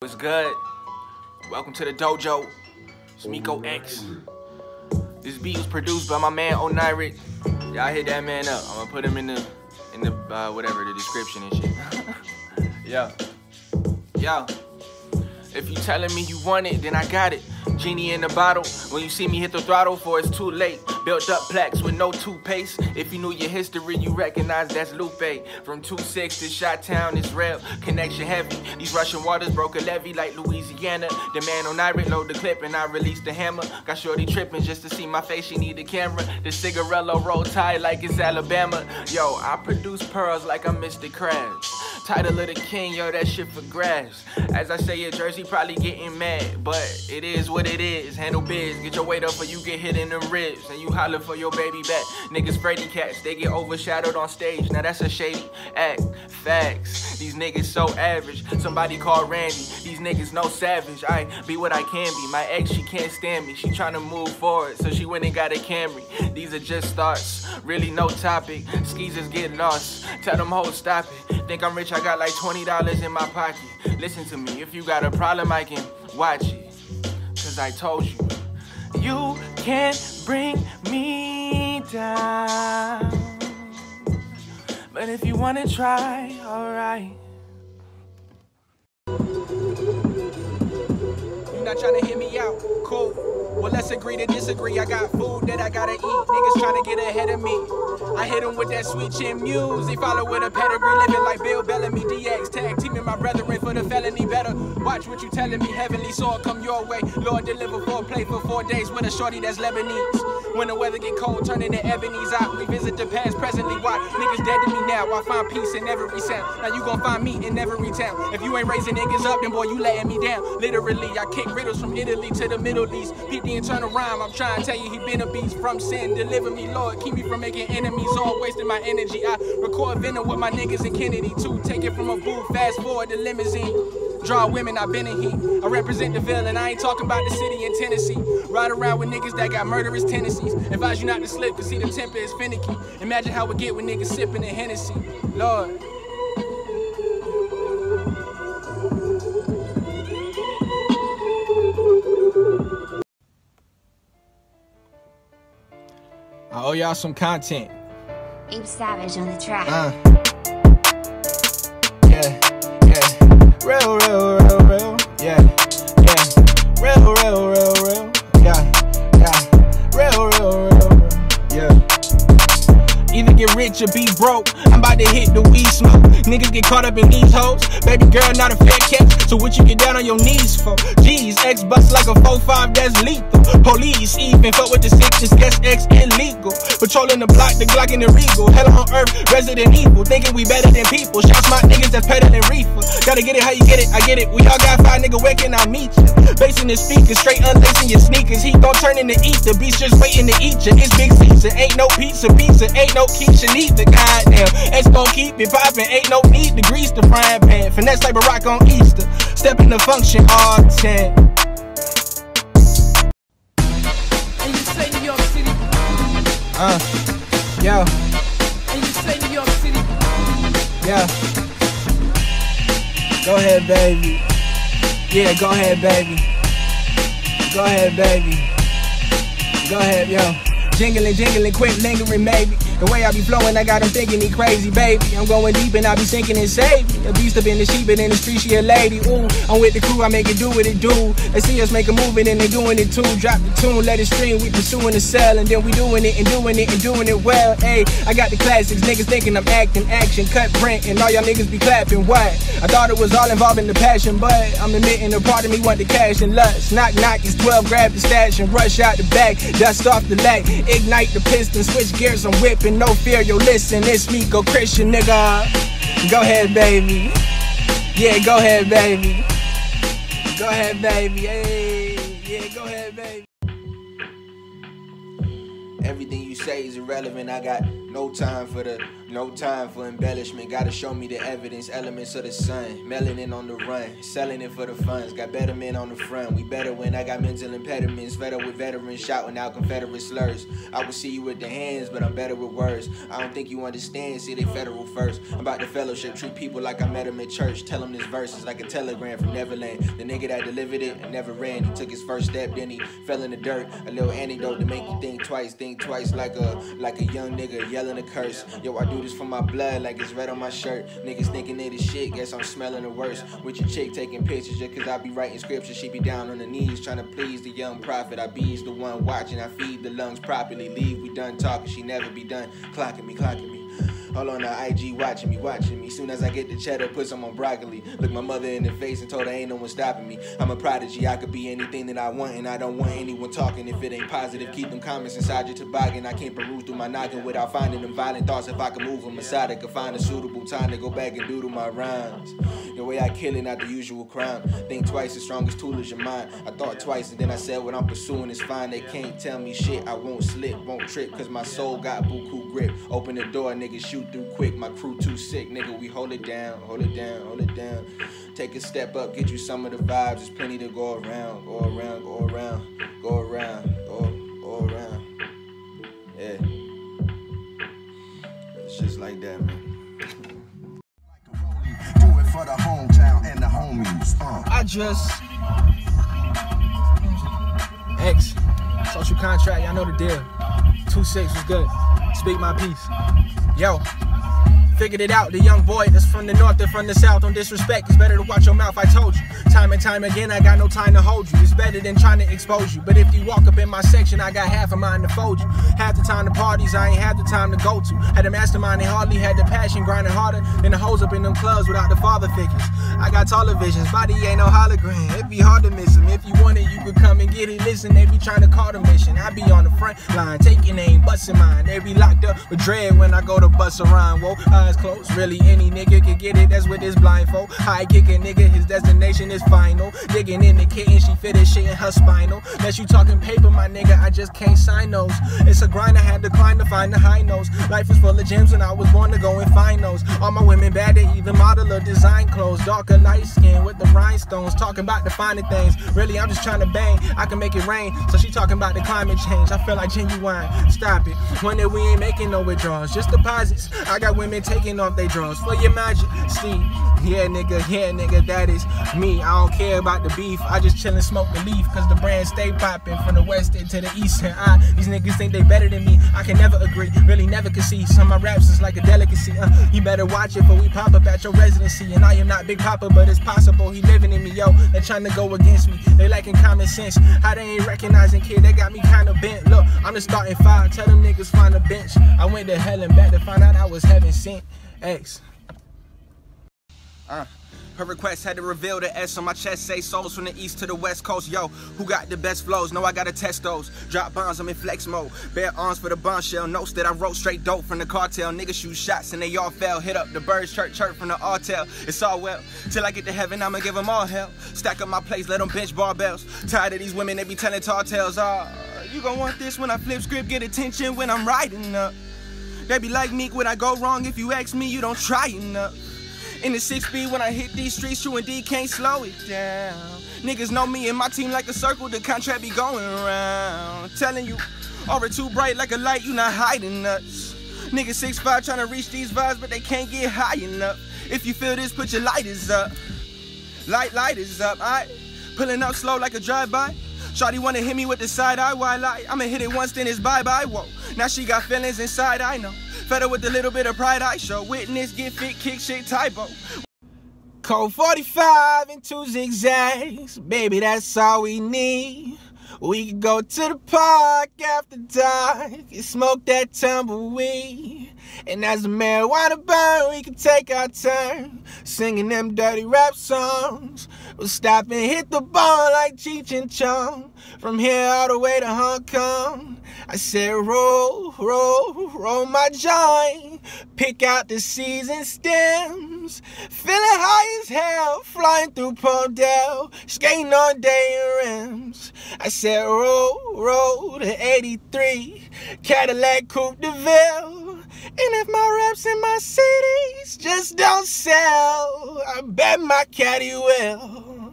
What's good? Welcome to the dojo. It's Miko X. This beat was produced by my man Oneiric. Y'all hit that man up. I'm gonna put him in the in the uh, whatever the description and shit. yeah. Yo. If you telling me you want it, then I got it. Genie in the bottle. When you see me hit the throttle for it's too late. Built up plaques with no toothpaste. If you knew your history, you recognize that's Lupe. From 2-6 to Shot Town, it's real. Connection heavy. These Russian waters broke a levee like Louisiana. The man on Iron load the clip and I release the hammer. Got Shorty tripping just to see my face, she need a camera. The cigarello roll tight like it's Alabama. Yo, I produce pearls like I'm Mr. Krabs. Title of the king, yo, that shit for grabs. As I say, your jersey probably getting mad, but it is what it is. Handle biz, get your weight up or you get hit in the ribs. And you holler for your baby back. Niggas Brady cats, they get overshadowed on stage. Now that's a shady act. Facts. These niggas so average. Somebody call Randy. These niggas no savage. I be what I can be. My ex, she can't stand me. She tryna move forward, so she went and got a Camry. These are just starts. Really no topic. Skeezers get lost. Tell them hoes stop it. Think I'm rich, I got like $20 in my pocket. Listen to me, if you got a problem, I can watch it. Cause I told you, you can't bring me down. But if you wanna try, alright. You're not trying to hear me out? Cool. Well, let's agree to disagree. I got food that I gotta eat. Niggas trying to get ahead of me. I hit them with that sweet chin muse. They follow with a pedigree, living like Bill Bellamy. DX tag teaming my brethren for the felony. Better watch what you telling me. Heavenly sword come your way. Lord deliver for play for four days with a shorty that's Lebanese. When the weather get cold, turning the ebony's out. Revisit the past, presently. Why niggas dead to me now? I find peace in every sound. Now you gon' find me in every town. If you ain't raising niggas up, then boy you letting me down. Literally, I kick riddles from Italy to the Middle East. Beat the internal rhyme. I'm trying to tell you he been a beast from sin. Deliver me, Lord. Keep me from making enemies. All wasting my energy. I record venom with my niggas in Kennedy too. Take it from a booth. Fast forward the limousine. Draw women, I've been in heat. I represent the villain, I ain't talking about the city in Tennessee. Ride around with niggas that got murderous tendencies. Advise you not to slip, cause see the temper is finicky. Imagine how it get when niggas sipping in Hennessy. Lord. I owe y'all some content. Abe Savage on the track. Uh. Real, real, real, real. Yeah, yeah. Real, real, real, real. Yeah, yeah. Real, real, real, real. Yeah. Either get rich or be broke. I'm about to hit the weed smoke. Niggas get caught up in these hoes. Baby girl, not a fair catch. So what you get down on your knees for? G's, X bust like a 4-5, that's lethal. Police even fuck with the sixes, guess X illegal. Patrolling the block, the Glock and the Regal. Hell on earth, Resident Evil. Thinking we better than people. Shots my niggas that's peddling reefer. Gotta get it how you get it, I get it. We all got five nigga where can I meet ya? Basing the speakers, straight unlacing your sneakers. He gon' turn into ether. Beast just waiting to eat ya. It's big Caesar. Ain't no pizza, pizza. Ain't no Keisha neither. Goddamn. X gon' keep it poppin'. Ain't no need to grease the frying pan. Finesse like Barack on Easter. Step in the function, all 10. Uh, yo, and you say New York City, yo. Go ahead, baby. Yeah, go ahead, baby. Go ahead, baby. Go ahead, yo. Jingling, jingling, quit lingering, maybe. The way I be flowing, I got them thinking he crazy, baby. I'm going deep and I be sinking and saving. A beast up in the sheep, but in the street, she a lady. Ooh, I'm with the crew, I make it do what it do. They see us make a movement and they doing it too. Drop the tune, let it stream, we pursuing the cell, and then we doing it and doing it and doing it well. Hey, I got the classics, niggas thinking I'm acting, action, cut print, and all y'all niggas be clapping. What? I thought it was all involving the passion, but I'm admitting a part of me want the cash and lust. Knock, knock, it's 12, grab the stash and rush out the back. Dust off the lack, ignite the piston, switch gears, I'm whipping, no fear, yo, listen, it's me, go Christian, nigga. Go ahead, baby. Yeah, go ahead, baby. Go ahead, baby. Hey, yeah, go ahead, baby. Everything you say is irrelevant. I got No time for the, no time for embellishment. Gotta show me the evidence, elements of the sun. Melanin on the run, selling it for the funds. Got better men on the front. We better when I got mental impediments. Better with veterans shouting out Confederate slurs. I will see you with the hands, but I'm better with words. I don't think you understand. See, they federal first. I'm about the fellowship. Treat people like I met them in church. Tell them this verse is like a telegram from Neverland. The nigga that delivered it never ran. He took his first step, then he fell in the dirt. A little antidote to make you think twice. Think twice like a like a young nigga yelling a curse. Yo, I do this for my blood like it's red on my shirt. Niggas thinking they the shit. Guess I'm smelling the worst. With your chick taking pictures just cause I be writing scripture. She be down on the knees trying to please the young prophet. I be's the one watching. I feed the lungs properly. Leave, we done talking. She never be done clocking me, clocking me. All on the IG watching me, watching me. Soon as I get the cheddar, put some on broccoli. Look my mother in the face and told her ain't no one stopping me. I'm a prodigy, I could be anything that I want, and I don't want anyone talking if it ain't positive. Keep them comments inside your toboggan. I can't peruse through my noggin without finding them violent thoughts. If I could move them aside, I could find a suitable time to go back and doodle my rhymes. The way I kill it, not the usual crime. Think twice, the strongest tool is your mind. I thought twice, and then I said what I'm pursuing is fine. They can't tell me shit. I won't slip, won't trip, cause my soul got buku grip. Open the door, niggas shoot through quick. My crew too sick, nigga. We hold it down, hold it down, hold it down. Take a step up, get you some of the vibes. There's plenty to go around, go around, go around, go around, go, go around. Yeah. It's just like that, man. Do it for the hometown and the homies. Uh. I just X social contract. Y'all know the deal. Two six was good. Speak my piece. Yo. Figured it out, the young boy that's from the north and from the south. Don't disrespect, it's better to watch your mouth, I told you. Time and time again, I got no time to hold you. It's better than trying to expose you. But if you walk up in my section, I got half a mind to fold you. Half the time the parties, I ain't had the time to go to. Had a mastermind, they hardly had the passion, grinding harder than the hoes up in them clubs without the father figures. I got taller visions, body ain't no hologram. It'd be hard to miss them. If you want it, you could come and get it. Listen, they be trying to call the mission. I be on the front line, taking aim, busting mine. They be locked up with dread when I go to bust around. Whoa, eyes closed, really any nigga can get it. That's with this blindfold. High kicking nigga, his destination is final. Digging in the kitten, she fit this shit in her spinal. Unless you talking paper, my nigga, I just can't sign those. It's a grind, I had to climb to find the high notes. Life is full of gems, and I was born to go and find those. All my women bad, they even model or design clothes. Darker, light skin with the rhinestones. Talking about the finer things. Really, I'm just trying to bang. I can make it rain. So she talking about the climate change. I feel like genuine. Stop it. One that we ain't making no withdrawals, just deposits. I got women taking off their drawers for your. See, yeah, nigga, yeah, nigga, that is me. I don't care about the beef. I just chillin', smoke the leaf. Cause the brand stay popping from the west end to the east. And I, these niggas think they better than me. I can never agree, really never can see. Some of my raps is like a delicacy. Uh, you better watch it for we pop up at your residency. And I am not Big Poppa, but it's possible he living in me, yo. They trying to go against me. They lacking common sense. How they ain't recognizing, kid, they got me kinda bent. Look, I'm the starting five. Tell them niggas find a bench. I went to hell and back to find out I was heaven sent. X. Uh, her request had to reveal the S on my chest. Say souls from the east to the west coast. Yo, who got the best flows? No, I gotta test those. Drop bombs, I'm in flex mode. Bare arms for the bombshell. Notes that I wrote straight dope from the cartel. Niggas shoot shots and they all fell. Hit up the birds, chirp, chirp from the artel. It's all well. Till I get to heaven, I'ma give them all hell. Stack up my plates, let them bench barbells. Tired of these women, they be telling tall tales. Ah, you gon' want this when I flip script, get attention when I'm riding up. They be like me when I go wrong. If you ask me, you don't try enough. In the six speed when I hit these streets, you indeed can't slow it down. Niggas know me and my team like a circle, the contract be going around. Telling you, aura too bright like a light, you not hiding us. Niggas six five trying to reach these vibes, but they can't get high enough. If you feel this, put your lighters up. Light, light is up, I pulling up slow like a drive-by. Shawty wanna hit me with the side eye, why lie? I'ma hit it once, then it's bye-bye, whoa. Now she got feelings inside, I know. Fed her with a little bit of pride, I show. Witness, get fit, kick shit, typo. Colt 45 and two zigzags. Baby, that's all we need. We can go to the park after dark and smoke that tumbleweed. And as the marijuana burn, we can take our turn singing them dirty rap songs. We'll stop and hit the bar like Cheech and Chong. From here all the way to Hong Kong. I said, roll, roll, roll my joint. Pick out the seasoned stems. Feeling high as hell, flying through Palmdale. Skating on Dayton rims. I said, roll, roll to 83. Cadillac Coupe de Ville. And if my raps and my CDs just don't sell, I bet my caddy will.